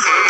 Ah!